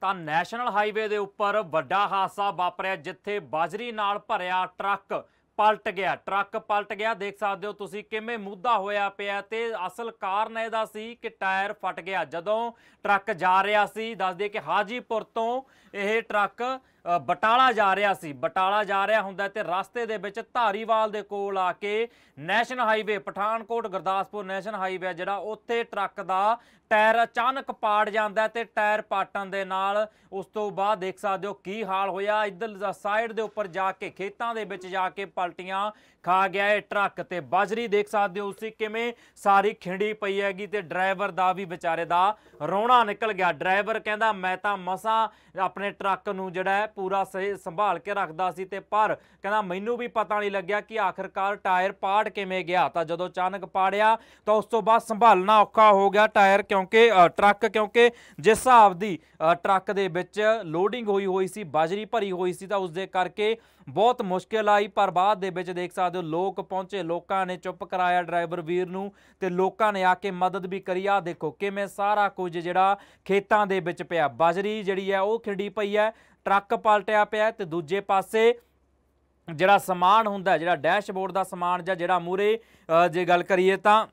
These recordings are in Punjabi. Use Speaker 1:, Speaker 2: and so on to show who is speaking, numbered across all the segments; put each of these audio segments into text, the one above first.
Speaker 1: ਤਾਂ ਨੈਸ਼ਨਲ ਹਾਈਵੇ ਦੇ ਉੱਪਰ ਵੱਡਾ ਹਾਦਸਾ ਵਾਪਰਿਆ, ਜਿੱਥੇ ਬਾਜਰੀ ਨਾਲ ਭਰਿਆ ਟਰੱਕ ਪਲਟ ਗਿਆ। ਟਰੱਕ ਪਲਟ ਗਿਆ, ਦੇਖ ਸਕਦੇ ਹੋ ਤੁਸੀਂ ਕਿਵੇਂ ਮੁੱਦਾ ਹੋਇਆ ਪਿਆ ਤੇ ਅਸਲ ਕਾਰਨ ਇਹਦਾ ਸੀ ਕਿ ਟਾਇਰ ਫਟ ਗਿਆ। ਜਦੋਂ ਟਰੱਕ ਜਾ ਰਿਹਾ ਸੀ ਦੱਸਦੇ ਕਿ ਹਾਜੀਪੁਰ ਤੋਂ ਇਹ ਟਰੱਕ ਬਟਾਲਾ ਜਾ ਰਿਹਾ ਸੀ। ਬਟਾਲਾ ਜਾ ਰਿਹਾ ਹੁੰਦਾ ਤੇ ਰਸਤੇ ਦੇ ਵਿੱਚ ਧਾਰੀਵਾਲ ਦੇ ਕੋਲ ਆ ਕੇ national highway, Pathankot, Gurdaspur national highway ਜਿਹੜਾ, ਉੱਥੇ ਟਰੱਕ ਦਾ ਟਾਇਰ ਅਚਾਨਕ ਪਾੜ ਜਾਂਦਾ ਹੈ ਤੇ ਟਾਇਰ ਪਾਟਣ ਦੇ ਨਾਲ ਉਸ ਤੋਂ ਬਾਅਦ ਦੇਖ ਸਕਦੇ ਹੋ ਕੀ ਹਾਲ ਹੋਇਆ। ਇੱਧਰ ਸਾਈਡ ਦੇ ਉੱਪਰ ਜਾ ਕੇ, ਖੇਤਾਂ ਦੇ ਵਿੱਚ ਜਾ ਕੇ ਪਲਟੀਆਂ ਖਾ ਗਿਆ ਇਹ ਟਰੱਕ ਤੇ ਬਾਜਰੀ ਦੇਖ ਸਕਦੇ ਹੋ ਤੁਸੀਂ ਕਿਵੇਂ ਸਾਰੀ ਖਿੰਡੀ ਪਈ ਹੈਗੀ ਤੇ ਡਰਾਈਵਰ ਦਾ ਵੀ ਵਿਚਾਰੇ ਦਾ ਰੋਣਾ ਨਿਕਲ ਗਿਆ। ਡਰਾਈਵਰ ਕਹਿੰਦਾ, ਮੈਂ ਤਾਂ ਮਸਾਂ ਆਪਣੇ ਟਰੱਕ ਨੂੰ ਜਿਹੜਾ ਪੂਰਾ ਸਹੀ ਸੰਭਾਲ ਕੇ ਰੱਖਦਾ ਸੀ ਤੇ ਪਰ ਕਹਿੰਦਾ ਮੈਨੂੰ ਵੀ ਪਤਾ ਨਹੀਂ ਲੱਗਿਆ ਕਿ ਆਖਰਕਾਰ ਟਾਇਰ ਪਾੜ ਕਿਵੇਂ ਗਿਆ। ਤਾਂ ਜਦੋਂ ਅਚਾਨਕ ਪਾੜਿਆ ਤਾਂ ਉਸ ਤੋਂ ਬਾਅਦ ਸੰਭਾਲਣਾ ਔਖਾ ਹੋ ਗਿਆ ਟਾਇਰ ਕਿਉਂਕਿ ਟਰੱਕ ਕਿਉਂਕਿ ਜਿਸ ਹਿਸਾਬ ਦੀ ਟਰੱਕ ਦੇ ਵਿੱਚ ਲੋਡਿੰਗ ਹੋਈ ਹੋਈ ਸੀ, ਬਾਜਰੀ ਭਰੀ ਹੋਈ ਸੀ ਤਾਂ ਉਸ ਦੇ ਕਰਕੇ ਬਹੁਤ ਮੁਸ਼ਕਿਲ ਆਈ। ਪਰ ਬਾਅਦ ਦੇ ਵਿੱਚ ਦੇਖ ਸਕਦੇ ਹੋ ਲੋਕ ਪਹੁੰਚੇ, ਲੋਕਾਂ ਨੇ ਚੁੱਪ ਕਰਾਇਆ ਡਰਾਈਵਰ ਵੀਰ ਨੂੰ ਤੇ ਲੋਕਾਂ ਨੇ ਆ ਕੇ ਮਦਦ ਵੀ ਕਰੀ। ਆ ਦੇਖੋ ਕਿਵੇਂ ਸਾਰਾ ਕੁਝ ਜਿਹੜਾ ਖੇਤਾਂ ਦੇ ਵਿੱਚ ਪਿਆ। ਬਾਜਰੀ ਜਿਹੜੀ ਹੈ ਉਹ ਖਿੜੀ ਪਈ ਹੈ ਟਰੱਕ ਪਲਟਿਆ ਪਿਆ ਹੈ ਤੇ ਦੂਜੇ ਪਾਸੇ ਜਿਹੜਾ ਸਮਾਨ ਹੁੰਦਾ ਜਿਹੜਾ ਡੈਸ਼ਬੋਰਡ ਦਾ ਸਮਾਨ ਜਾਂ ਜਿਹੜਾ ਮੂਰੇ ਜੇ ਗੱਲ ਕਰੀਏ ਤਾਂ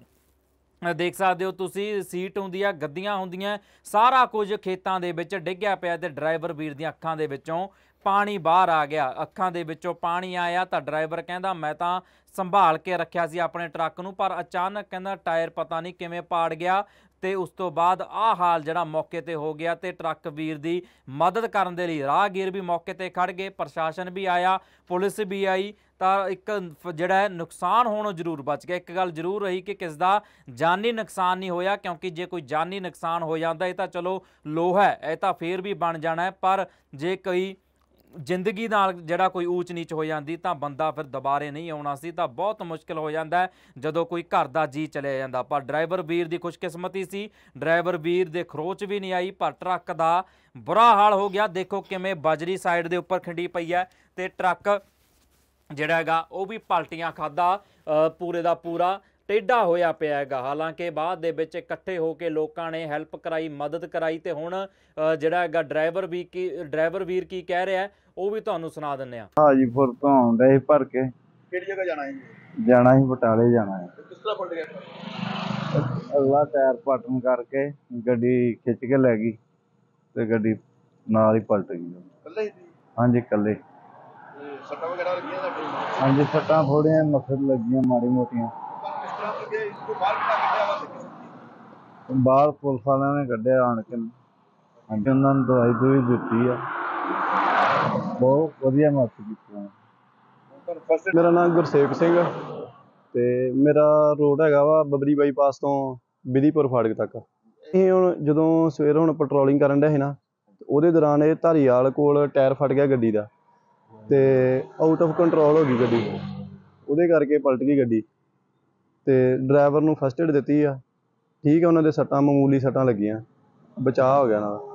Speaker 1: ਦੇਖ ਸਕਦੇ ਹੋ ਤੁਸੀਂ, ਸੀਟ ਹੁੰਦੀ ਆ, ਗੱਦੀਆਂ ਹੁੰਦੀਆਂ, ਸਾਰਾ ਕੁਝ ਖੇਤਾਂ ਦੇ ਵਿੱਚ ਡਿੱਗਿਆ ਪਿਆ ਤੇ ਡਰਾਈਵਰ ਵੀਰ ਦੀਆਂ ਅੱਖਾਂ ਦੇ ਵਿੱਚੋਂ ਪਾਣੀ ਬਾਹਰ ਆ ਗਿਆ। ਅੱਖਾਂ ਦੇ ਵਿੱਚੋਂ ਪਾਣੀ ਆਇਆ ਤਾਂ ਡਰਾਈਵਰ ਕਹਿੰਦਾ, ਮੈਂ ਤਾਂ ਸੰਭਾਲ ਕੇ ਰੱਖਿਆ ਸੀ ਆਪਣੇ ਟਰੱਕ ਨੂੰ, ਪਰ ਅਚਾਨਕ ਕਹਿੰਦਾ, ਟਾਇਰ ਪਤਾ ਨਹੀਂ ਕਿਵੇਂ ਪਾੜ ਗਿਆ। ਤੇ ਉਸ ਤੋਂ ਬਾਅਦ ਆਹ ਹਾਲ ਜਿਹੜਾ ਮੌਕੇ ਤੇ ਹੋ ਗਿਆ ਤੇ ਟਰੱਕ ਵੀਰ ਦੀ ਮਦਦ ਕਰਨ ਦੇ ਲਈ ਰਾਹਗੀਰ ਵੀ ਮੌਕੇ ਤੇ ਖੜ ਗਏ, ਪ੍ਰਸ਼ਾਸਨ ਵੀ ਆਇਆ, ਪੁਲਿਸ ਵੀ ਆਈ, ਤਾਂ ਇੱਕ ਜਿਹੜਾ ਹੈ ਨੁਕਸਾਨ ਹੋਣੋਂ ਜ਼ਰੂਰ ਬਚ ਗਿਆ। ਇੱਕ ਗੱਲ ਜ਼ਰੂਰ ਰਹੀ ਕਿ ਕਿਸ ਦਾ ਜਾਨੀ ਨੁਕਸਾਨ ਨਹੀਂ ਹੋਇਆ, ਕਿਉਂਕਿ ਜੇ ਕੋਈ ਜਾਨੀ ਨੁਕਸਾਨ ਹੋ ਜਾਂਦਾ, ਇਹ ਤਾਂ ਚਲੋ ਲੋਹਾ ਹੈ, ਇਹ ਤਾਂ ਫੇਰ ਵੀ ਬਣ ਜਾਣਾ ਪਰ ਜੇ ਕੋਈ ਜ਼ਿੰਦਗੀ ਨਾਲ ਜਿਹੜਾ ਕੋਈ ਊਚ ਨੀਚ ਹੋ ਜਾਂਦੀ ਤਾਂ ਬੰਦਾ ਫਿਰ ਦੁਬਾਰੇ ਨਹੀਂ ਆਉਣਾ ਸੀ, ਤਾਂ ਬਹੁਤ ਮੁਸ਼ਕਲ ਹੋ ਜਾਂਦਾ ਜਦੋਂ ਕੋਈ ਘਰ ਦਾ ਜੀ ਚਲੇ ਜਾਂਦਾ। ਪਰ ਡਰਾਈਵਰ ਵੀਰ ਦੀ ਖੁਸ਼ਕਿਸਮਤੀ ਸੀ, ਡਰਾਈਵਰ ਵੀਰ ਦੇ ਖਰੋਚ ਵੀ ਨਹੀਂ ਆਈ, ਪਰ ਟਰੱਕ ਦਾ ਬੁਰਾ ਹਾਲ ਹੋ ਗਿਆ। ਦੇਖੋ ਕਿਵੇਂ ਬਜਰੀ ਸਾਈਡ ਦੇ ਉੱਪਰ ਖਿੰਡੀ ਪਈ ਹੈ ਤੇ ਟਰੱਕ ਜਿਹੜਾ ਹੈਗਾ ਉਹ ਵੀ ਪਲਟੀਆਂ ਖਾਦਾ ਪੂਰੇ ਦਾ ਪੂਰਾ। ਟੇਢਾ ਹੋਇਆ ਪਿਆ ਹੈਗਾ। ਹਾਲਾਂਕਿ ਬਾਅਦ ਦੇ ਵਿੱਚ ਇਕੱਠੇ ਹੋ ਕੇ ਲੋਕਾਂ ਨੇ ਹੈਲਪ ਕਰਾਈ ਮਦਦ ਕਰਾਈ ਤੇ ਹੁਣ ਜਿਹੜਾ ਹੈਗਾ ਡਰਾਈਵਰ ਵੀ ਕੀ ਡਰਾਈਵਰ ਵੀਰ ਕੀ ਕਹਿ ਰਿਹਾ ਹੈ, ਉਹ ਵੀ ਤੁਹਾਨੂੰ ਸੁਣਾ ਦਿੰਨੇ ਆ
Speaker 2: ਹਾਜੀਪੁਰ ਤੋਂ ਆਉਂਦਾ ਭਰ ਕੇ।
Speaker 3: ਕਿਹੜੀ ਜਗ੍ਹਾ ਜਾਣਾ ਹੈ
Speaker 2: ਜਾਣਾ ਸੀ ਬਟਾਲੇ ਜਾਣਾ ਹੈ।
Speaker 3: ਕਿਸ ਤਰ੍ਹਾਂ ਫਟ ਗਿਆ?
Speaker 2: ਅਗਲਾ ਟਾਇਰ ਪਟਣ ਕਰਕੇ ਗੱਡੀ ਖਿੱਚ ਕੇ ਲੈ ਗਈ ਤੇ ਗੱਡੀ ਨਾਲ ਹੀ ਪਲਟ ਗਈ।
Speaker 3: ਕੱਲੇ ਹੀ ਸੀ?
Speaker 2: ਹਾਂਜੀ ਇਕੱਲੇ।
Speaker 3: ਤੇ ਸੱਟਾਂ ਵਗੈਰਾ ਲੱਗੀਆਂ
Speaker 2: ਹਾਂਜੀ ਸੱਟਾਂ ਥੋੜੀਆਂ ਮਸਲ ਲੱਗੀਆਂ ਮਾੜੀ ਮੋਟੀਆਂ।
Speaker 3: ਲੱਗੇ ਇਸ ਤੋਂ ਬਾਹਰ ਕਿੱਦਾਂ ਕੱਢਿਆ ਵਾ ਤੇ ਕਿਸ
Speaker 2: ਬਾਹਰ ਪੁਲਿਸ ਵਾਲਿਆਂ ਨੇ ਕੱਢਿਆ ਆਣ ਕੇ ਹਾਂਜੀ ਉਹਨਾਂ ਨੂੰ ਦਵਾਈ ਦੂਈ ਦਿੱਤੀ ਆ। ਬਹੁਤ ਵਧੀਆ ਮਦਦ ਕੀਤੀ। ਉਹਨਾਂ ਨੇ।
Speaker 3: ਤੁਹਾਨੂੰ ਫਸਟ
Speaker 4: ਮੇਰਾ ਨਾਮ ਗੁਰਸੇਵਕ ਸਿੰਘ ਤੇ ਮੇਰਾ ਰੋਡ ਹੈਗਾ ਵਾ ਬਬਰੀ ਬਾਈਪਾਸ ਤੋਂ ਬਿਧੀਪੁਰ ਫਾਟਕ ਤੱਕ। ਇਹ ਹੁਣ ਜਦੋਂ ਸਵੇਰ ਹੁਣ ਪੈਟਰੋਲਿੰਗ ਕਰਨ ਡਿਆ ਸੀ ਨਾ ਤੇ ਉਹਦੇ ਦੌਰਾਨ ਇਹ ਧਾਰੀਵਾਲ ਕੋਲ ਟਾਇਰ ਫਟ ਗਿਆ ਗੱਡੀ ਦਾ ਤੇ ਆਊਟ ਆਫ ਕੰਟਰੋਲ ਹੋ ਗਈ ਗੱਡੀ। ਉਹਦੇ ਕਰਕੇ ਪਲਟ ਗਈ ਗੱਡੀ। ਤੇ ਡਰਾਈਵਰ ਨੂੰ ਫਸਟ ਏਡ ਦਿੱਤੀ ਆ। ਠੀਕ ਹੈ ਉਹਨਾਂ ਦੇ ਸੱਟਾਂ, ਮਾਮੂਲੀ ਸੱਟਾਂ ਲੱਗੀਆਂ। ਬਚਾਅ ਹੋ ਗਿਆ ਉਹਨਾਂ ਦਾ।